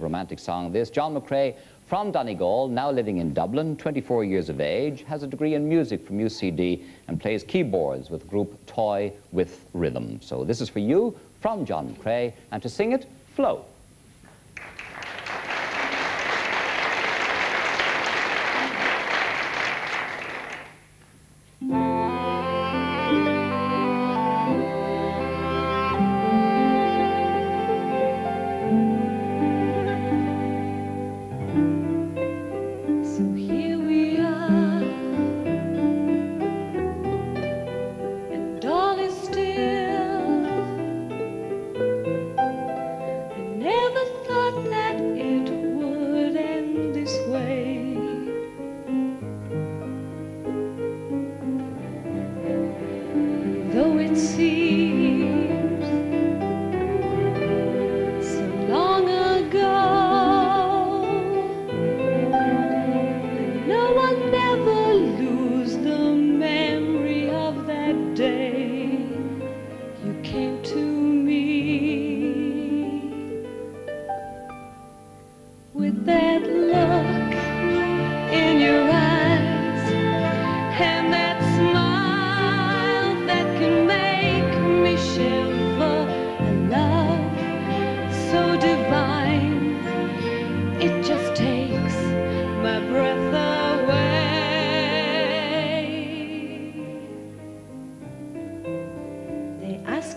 romantic song this. John McCrea from Donegal, now living in Dublin, 24 years of age, has a degree in music from UCD and plays keyboards with group Toy with Rhythm. So this is for you from John McCrea, and to sing it, see.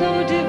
so do